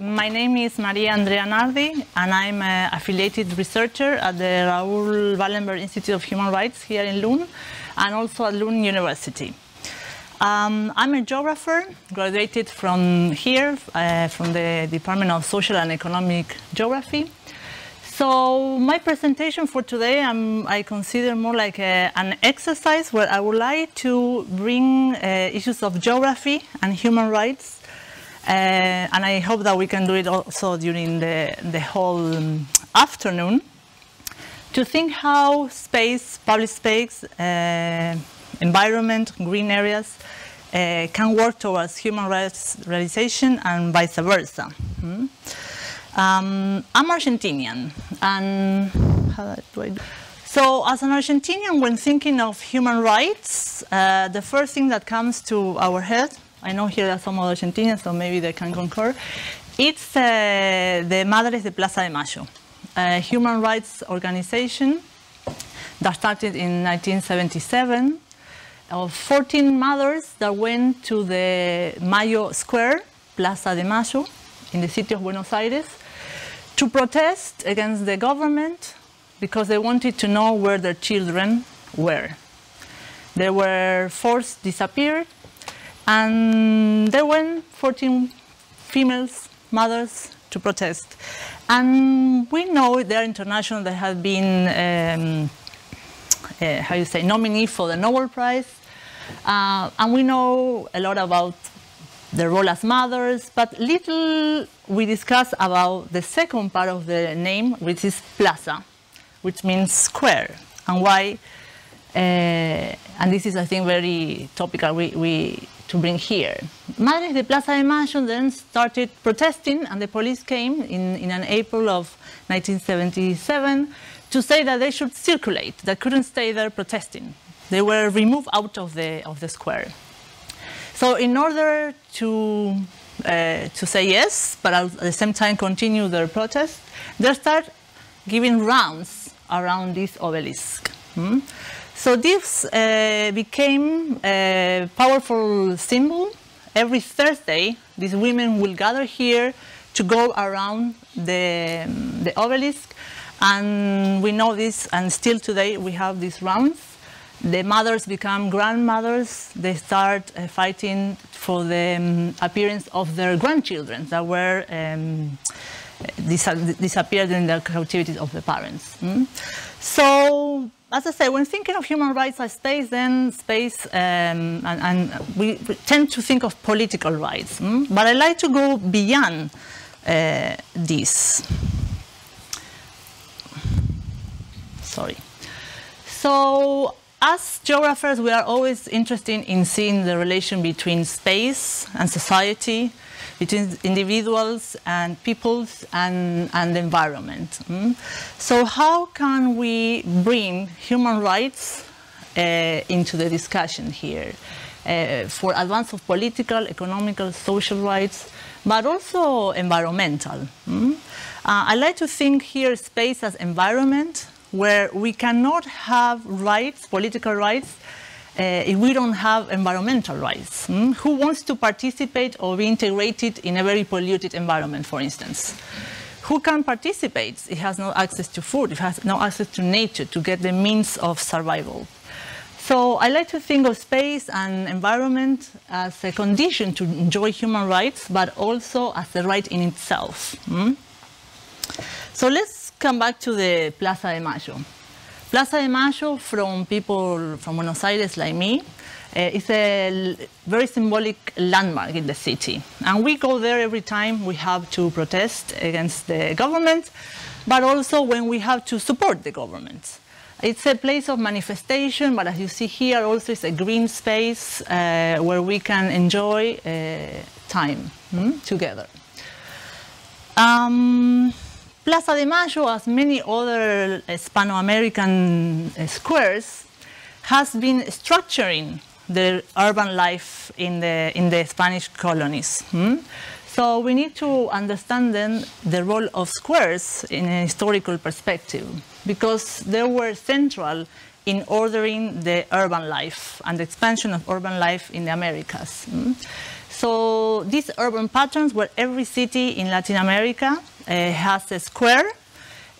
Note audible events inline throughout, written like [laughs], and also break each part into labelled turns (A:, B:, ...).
A: My name is Maria Andrea Nardi, and I'm an affiliated researcher at the Raoul Wallenberg Institute of Human Rights here in Lund, and also at Lund University. Um, I'm a geographer, graduated from here, uh, from the Department of Social and Economic Geography. So my presentation for today, I'm, i consider more like a, an exercise where I would like to bring uh, issues of geography and human rights. Uh, and I hope that we can do it also during the, the whole um, afternoon to think how space, public space, uh, environment, green areas, uh, can work towards human rights realization and vice versa. Hmm? Um, I'm Argentinian, and do do? So, as an Argentinian, when thinking of human rights, uh, the first thing that comes to our head, I know here are some Argentinians, so maybe they can concur, it's uh, the Madres de Plaza de Mayo, a human rights organization that started in 1977 of 14 mothers that went to the Mayo Square, Plaza de Mayo, in the city of Buenos Aires, to protest against the government because they wanted to know where their children were. They were forced disappeared, and there went 14 females, mothers, to protest. And we know they're international, they have been, um, uh, how you say, nominee for the Nobel Prize. Uh, and we know a lot about their role as mothers, but little we discuss about the second part of the name, which is plaza, which means square, and why, uh, and this is, I think, very topical we, we, to bring here. Madres de Plaza de Mayo then started protesting, and the police came in, in an April of 1977 to say that they should circulate, they couldn't stay there protesting. They were removed out of the, of the square. So in order to, uh, to say yes, but at the same time continue their protest, they start giving rounds around this obelisk. Hmm? So this uh, became a powerful symbol. Every Thursday, these women will gather here to go around the, the obelisk. And we know this, and still today we have these rounds the mothers become grandmothers. They start uh, fighting for the um, appearance of their grandchildren that were um, dis disappeared in the captivity of the parents. Mm? So, as I say, when thinking of human rights as space, then space, um, and, and we, tend to think of political rights. Mm? But I like to go beyond uh, this. Sorry. So as geographers, we are always interested in seeing the relation between space and society, between individuals and peoples and, and the environment. Mm? So how can we bring human rights uh, into the discussion here uh, for advance of political, economical, social rights, but also environmental? Mm? Uh, I like to think here space as environment, where we cannot have rights, political rights, if we don't have environmental rights. Hmm? Who wants to participate or be integrated in a very polluted environment, for instance? Who can participate? It has no access to food, it has no access to nature to get the means of survival. So I like to think of space and environment as a condition to enjoy human rights, but also as a right in itself. Hmm? So let's come back to the Plaza de Mayo. Plaza de Mayo, from people from Buenos Aires like me, uh, is a very symbolic landmark in the city. And we go there every time we have to protest against the government, but also when we have to support the government. It's a place of manifestation, but as you see here, also it's a green space uh, where we can enjoy uh, time hmm, together. Um, Plaza de Mayo, as many other Hispano-American uh, squares, has been structuring the urban life in the, in the Spanish colonies. Hmm? So we need to understand then the role of squares in a historical perspective, because they were central in ordering the urban life and the expansion of urban life in the Americas. Hmm? So these urban patterns where every city in Latin America uh, has a square,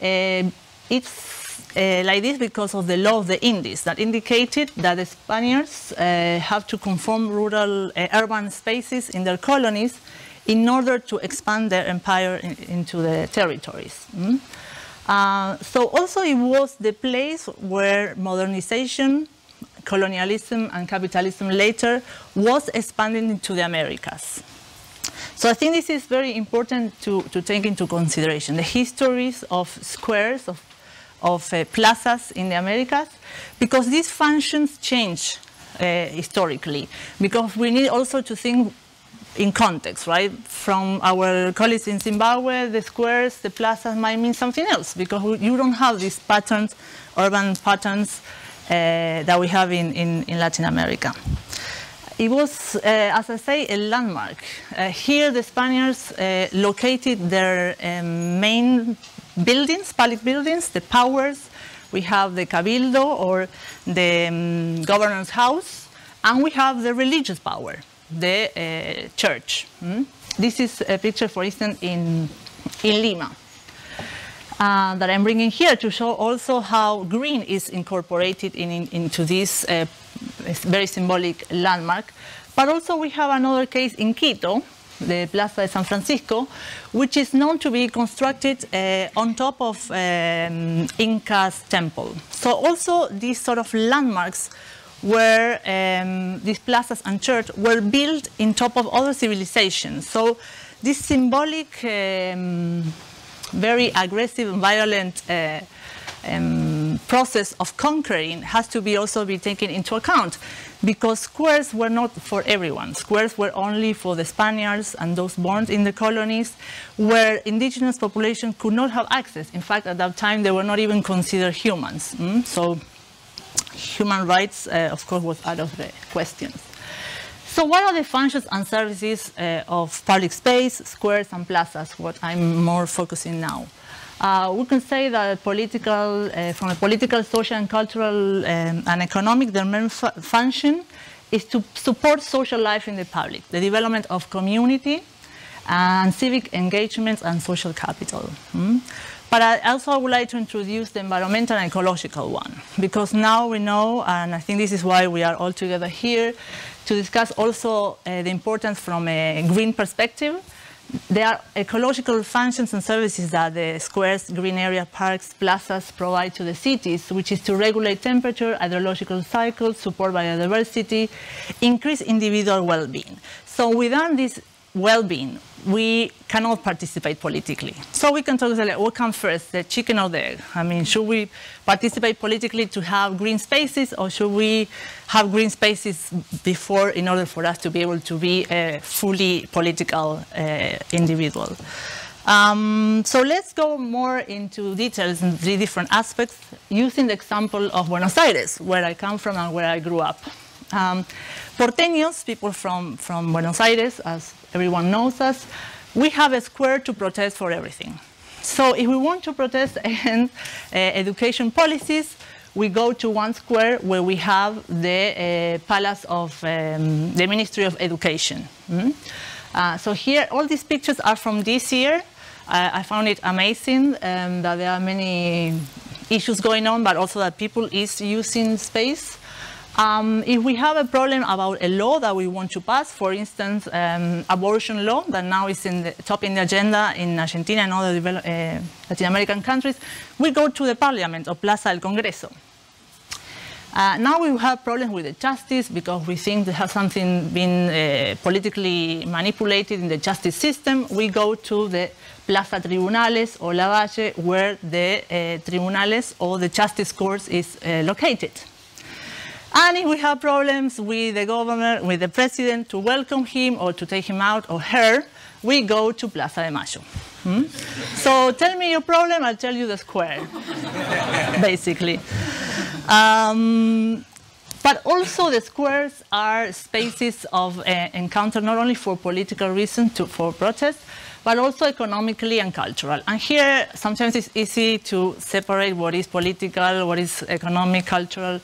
A: uh, it's uh, like this because of the law of the Indies that indicated that the Spaniards uh, have to conform rural uh, urban spaces in their colonies in order to expand their empire in, into the territories. Mm? Uh, so also it was the place where modernization colonialism and capitalism later was expanding into the Americas. So I think this is very important to, to take into consideration, the histories of squares, of, of uh, plazas in the Americas, because these functions change uh, historically, because we need also to think in context, right? From our colleagues in Zimbabwe, the squares, the plazas might mean something else, because you don't have these patterns, urban patterns, that we have in, in, in, Latin America. It was, uh, as I say, a landmark. Uh, here the Spaniards located their um, main buildings, public buildings, the powers. We have the cabildo or the um, governor's house, and we have the religious power, the uh, church. Mm? This is a picture, for instance, in, in Lima uh, that I'm bringing here to show also how green is incorporated in, in, into this uh, very symbolic landmark. But also we have another case in Quito, the Plaza de San Francisco, which is known to be constructed uh, on top of um, Inca's temple. So also these sort of landmarks where um, these plazas and church were built in top of other civilizations. So this symbolic um, very aggressive and violent uh, um, process of conquering has to be also be taken into account because squares were not for everyone. Squares were only for the Spaniards and those born in the colonies where indigenous population could not have access. In fact, at that time, they were not even considered humans. Mm? So human rights, uh, of course, was out of the question. So what are the functions and services uh, of public space, squares, and plazas, what I'm more focusing now? Uh, we can say that political, uh, from a political, social, and cultural um, and economic, their main fu function is to support social life in the public, the development of community, and civic engagements and social capital. Mm? But I also would like to introduce the environmental and ecological one, because now we know, and I think this is why we are all together here, to discuss also uh, the importance from a green perspective. There are ecological functions and services that the squares, green area, parks, plazas provide to the cities, which is to regulate temperature, hydrological cycles, support biodiversity, increase individual well-being. So within this well-being, we cannot participate politically. So we can talk about what comes first, the chicken or the egg? I mean, should we participate politically to have green spaces or should we have green spaces before in order for us to be able to be a fully political uh, individual? Um, so let's go more into details in three different aspects using the example of Buenos Aires, where I come from and where I grew up. Um, Porteños, people from, from Buenos Aires, as everyone knows us, we have a square to protest for everything. So if we want to protest [laughs] against uh, education policies, we go to one square where we have the uh, palace of um, the Ministry of Education. Mm -hmm. uh, so here, all these pictures are from this year. I found it amazing um, that there are many issues going on, but also that people is using space um, if we have a problem about a law that we want to pass, for instance, um, abortion law that now is in the top in the agenda in Argentina and other uh, Latin American countries, we go to the parliament or Plaza del Congreso. Uh, now we have problems with the justice because we think there has something been uh, politically manipulated in the justice system. We go to the Plaza Tribunales or Lavalle where the uh, tribunales or the justice courts is located. And if we have problems with the governor, with the president, to welcome him or to take him out or her, we go to Plaza de Mayo. Hmm? So tell me your problem, I'll tell you the square, [laughs] basically. Um, but also the squares are spaces of uh, encounter not only for political reasons, to, for protest, but also economically and cultural. And here, sometimes it's easy to separate what is political, what is economic, cultural,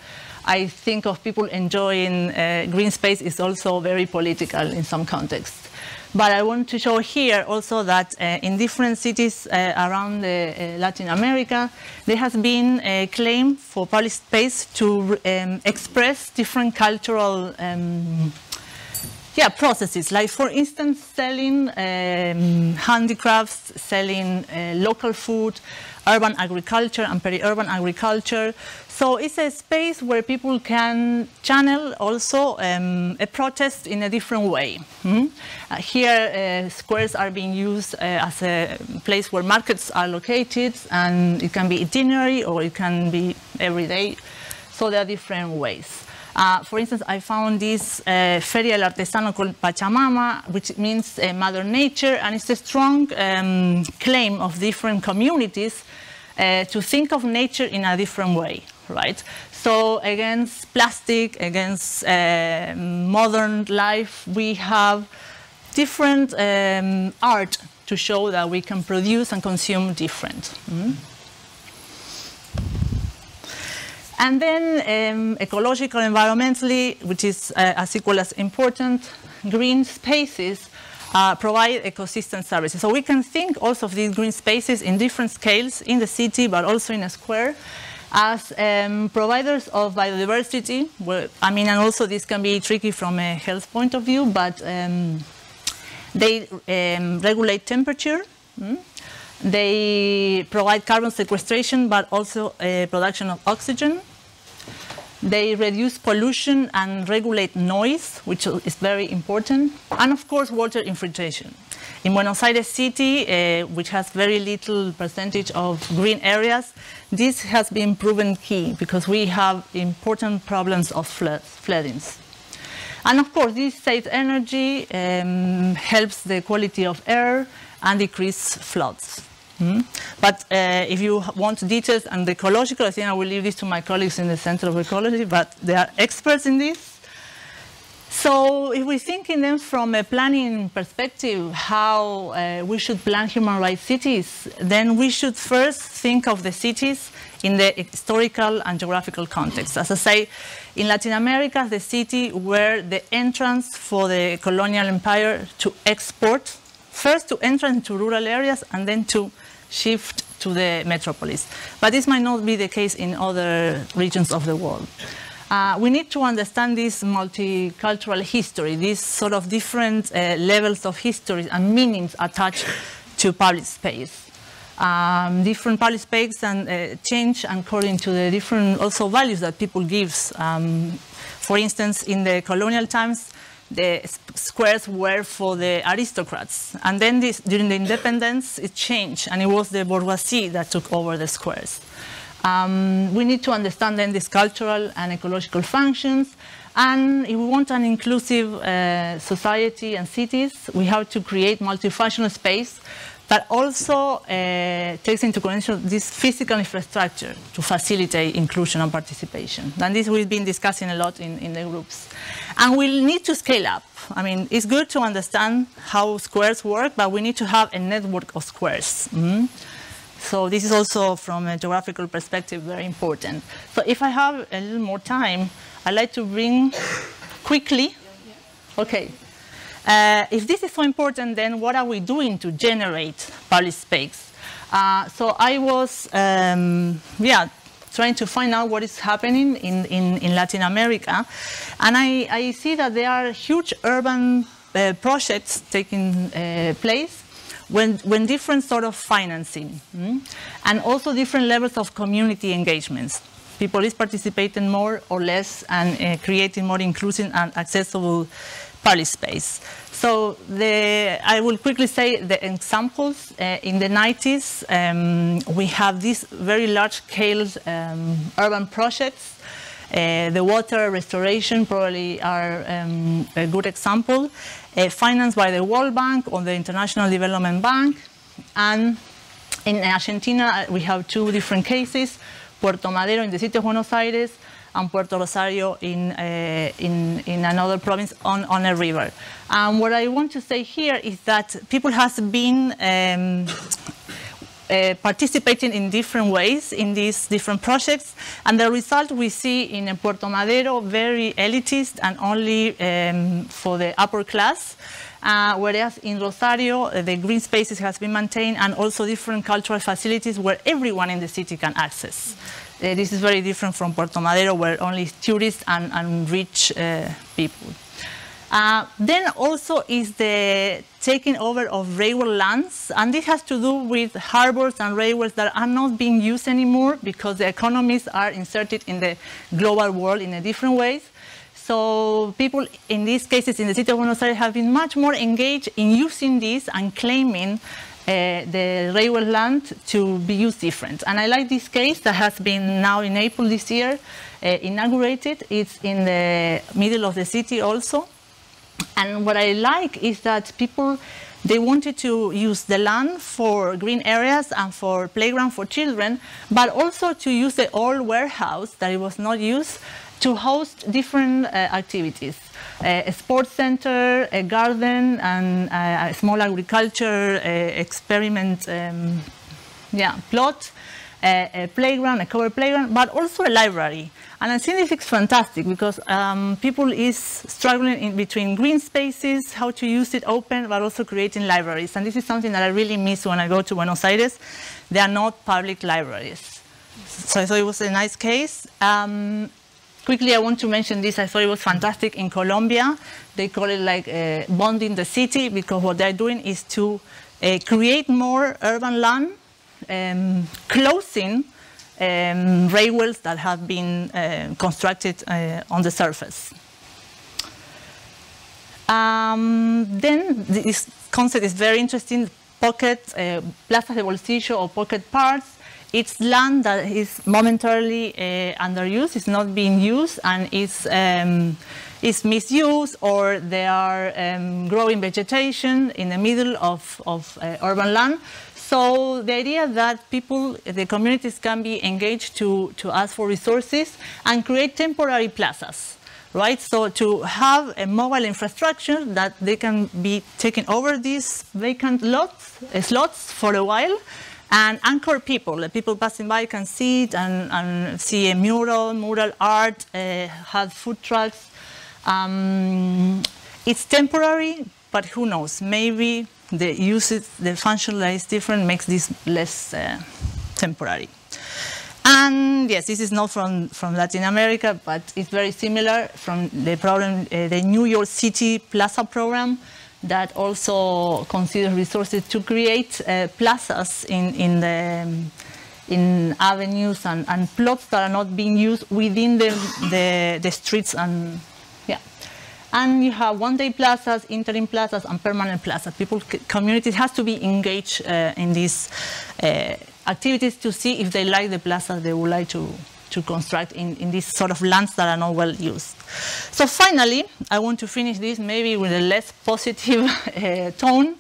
A: I think of people enjoying uh, green space is also very political in some contexts. But I want to show here also that uh, in different cities uh, around uh, Latin America, there has been a claim for public space to um, express different cultural um, yeah, processes. Like, for instance, selling um, handicrafts, selling uh, local food, urban agriculture and peri-urban agriculture. So it's a space where people can channel also um, a protest in a different way. Hmm? Uh, here, uh, squares are being used uh, as a place where markets are located, and it can be itinerary or it can be every day. So there are different ways. Uh, for instance, I found this uh, Feria del Artesano called Pachamama, which means uh, Mother Nature, and it's a strong um, claim of different communities to think of nature in a different way right? So against plastic, against uh, modern life, we have different um, art to show that we can produce and consume different. Mm. And then um, ecological, environmentally, which is uh, as equal as important, green spaces uh, provide ecosystem services. So we can think also of these green spaces in different scales in the city, but also in a square as um, providers of biodiversity, well, I mean, and also this can be tricky from a health point of view, but um, they um, regulate temperature. Mm? They provide carbon sequestration, but also uh, production of oxygen. They reduce pollution and regulate noise, which is very important. And of course, water infiltration. In Buenos Aires City, uh, which has very little percentage of green areas, this has been proven key because we have important problems of flood, floodings. And of course, this saves energy, um, helps the quality of air, and decrease floods. Mm. But uh, if you want details on the ecological, I think I will leave this to my colleagues in the Center of Ecology, but they are experts in this. So if we think in them from a planning perspective, how uh, we should plan human rights cities, then we should first think of the cities in the historical and geographical context. As I say, in Latin America, the city were the entrance for the colonial empire to export, first to enter into rural areas and then to shift to the metropolis. But this might not be the case in other regions of the world. Uh, we need to understand this multicultural history, these sort of different uh, levels of history and meanings attached to public space. Um, different public space and uh, change according to the different also values that people give. Um, for instance, in the colonial times, the squares were for the aristocrats. And then this, during the independence, it changed, and it was the bourgeoisie that took over the squares. Um, we need to understand then these cultural and ecological functions. And if we want an inclusive uh, society and cities, we have to create multifunctional space that also uh, takes into consideration this physical infrastructure to facilitate inclusion and participation. And this we've been discussing a lot in, in the groups. And we need to scale up. I mean, it's good to understand how squares work, but we need to have a network of squares. Mm -hmm. So this is also from a geographical perspective very important. So if I have a little more time, I'd like to bring quickly, okay. Uh, if this is so important, then what are we doing to generate public space? Uh, so I was, um, yeah, trying to find out what is happening in, in, in Latin America. And I, I, see that there are huge urban uh, projects taking uh, place when, when different sort of financing mm, and also different levels of community engagements. People is participating more or less and uh, creating more inclusive and accessible public space. So the, I will quickly say the examples. Uh, in the 90s, um, we have these very large-scale um, urban projects. Uh, the water restoration probably are um, a good example uh, financed by the World Bank or the International Development Bank. And in Argentina, we have two different cases, Puerto Madero in the city of Buenos Aires and Puerto Rosario in, uh, in, in, another province on, on a river. And what I want to say here is that people have been um, uh, participating in different ways in these different projects. And the result we see in Puerto Madero, very elitist and only um, for the upper class. Uh, whereas in Rosario, uh, the green spaces has been maintained and also different cultural facilities where everyone in the city can access. Uh, this is very different from Puerto Madero, where only tourists and, and rich uh, people. Uh, then also is the taking over of railway lands, and this has to do with harbors and railways that are not being used anymore because the economies are inserted in the global world in a different ways. So people in these cases in the city of Buenos Aires have been much more engaged in using this and claiming uh, the railway land to be used different. And I like this case that has been now in April this year uh, inaugurated. It's in the middle of the city also. And what I like is that people, they wanted to use the land for green areas and for playground for children, but also to use the old warehouse that it was not used to host different uh, activities. Uh, a sports center, a garden, and uh, a small agriculture uh, experiment um, yeah, plot, a playground, a covered playground, but also a library. And I think this is fantastic because um, people is struggling in between green spaces, how to use it open, but also creating libraries. And this is something that I really miss when I go to Buenos Aires. They are not public libraries. So I thought it was a nice case. Um, quickly, I want to mention this. I thought it was fantastic in Colombia. They call it like uh, bonding the city because what they're doing is to uh, create more urban land, um, closing um, railways that have been uh, constructed uh, on the surface. Um, then this concept is very interesting, pocket, uh, plazas de bolsillo or pocket parks. It's land that is momentarily uh, underused, it's not being used, and it's, um, it's misused, or there are um, growing vegetation in the middle of, of uh, urban land. So the idea that people, the communities can be engaged to, to ask for resources and create temporary plazas, right? So to have a mobile infrastructure that they can be taking over these vacant lots, uh, slots for a while and anchor people. The people passing by can see it and, and see a mural, mural art, uh, have food trucks. Um, it's temporary, but who knows? Maybe the usage, the function that is different makes this less uh, temporary. And yes, this is not from, from Latin America, but it's very similar from the problem, uh, the New York City Plaza program that also considers resources to create uh, plazas in, in the in avenues and, and, plots that are not being used within the, the, the streets and and you have one-day plazas, interim plazas, and permanent plazas. People, communities has to be engaged uh, in these uh, activities to see if they like the plazas they would like to, to construct in, in these sort of lands that are not well used. So finally, I want to finish this maybe with a less positive [laughs] uh, tone.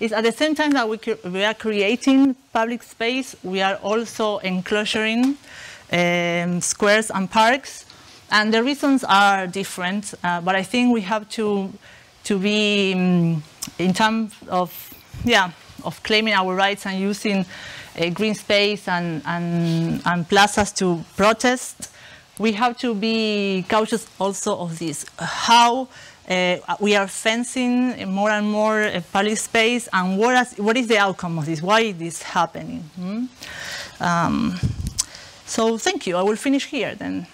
A: Is at the same time that we, we are creating public space, we are also enclosuring um, squares and parks and the reasons are different, uh, but I think we have to, to be, um, in terms of, yeah, of claiming our rights and using a green space and, and, and plazas to protest, we have to be cautious also of this. How uh, we are fencing more and more uh, public space, and what is, what is the outcome of this? Why is this happening? Hmm? Um, so thank you. I will finish here then.